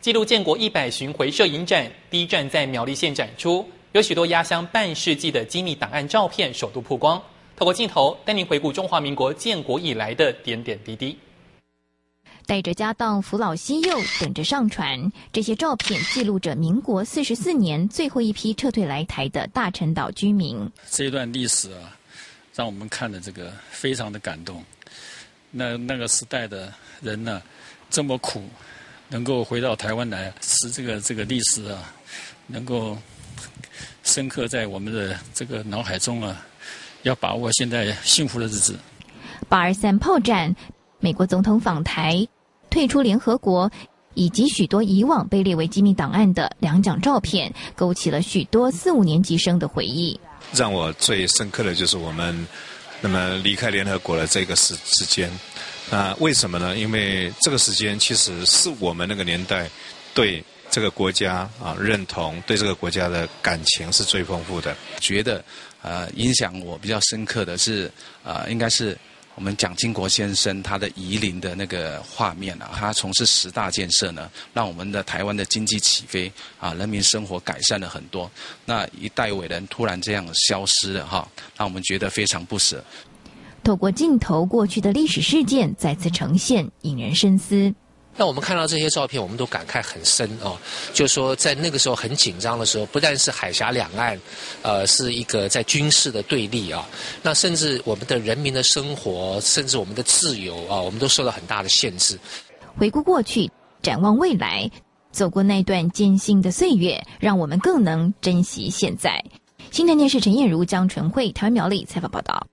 记录建国一百巡回摄影展第一站在苗栗县展出，有许多压箱半世纪的机密档案照片首度曝光。透过镜头带您回顾中华民国建国以来的点点滴滴。带着家当扶老西幼，等着上船。这些照片记录着民国四十四年最后一批撤退来台的大陈岛居民。这一段历史啊，让我们看的这个非常的感动。那那个时代的人呢，这么苦。能够回到台湾来，使这个这个历史啊，能够深刻在我们的这个脑海中啊，要把握现在幸福的日子。八二三炮战、美国总统访台、退出联合国，以及许多以往被列为机密档案的两张照片，勾起了许多四五年级生的回忆。让我最深刻的就是我们那么离开联合国的这个时时间。啊为什么呢？因为这个时间其实是我们那个年代对这个国家啊认同，对这个国家的感情是最丰富的。觉得呃影响我比较深刻的是呃应该是我们蒋经国先生他的夷陵的那个画面啊，他从事十大建设呢，让我们的台湾的经济起飞啊，人民生活改善了很多。那一代伟人突然这样消失了哈，让我们觉得非常不舍。透过镜头，过去的历史事件再次呈现，引人深思。那我们看到这些照片，我们都感慨很深哦。就说在那个时候很紧张的时候，不但是海峡两岸，呃，是一个在军事的对立啊，那甚至我们的人民的生活，甚至我们的自由啊，我们都受到很大的限制。回顾过去，展望未来，走过那段艰辛的岁月，让我们更能珍惜现在。新台电视陈燕如、江纯慧台湾苗栗采访报道。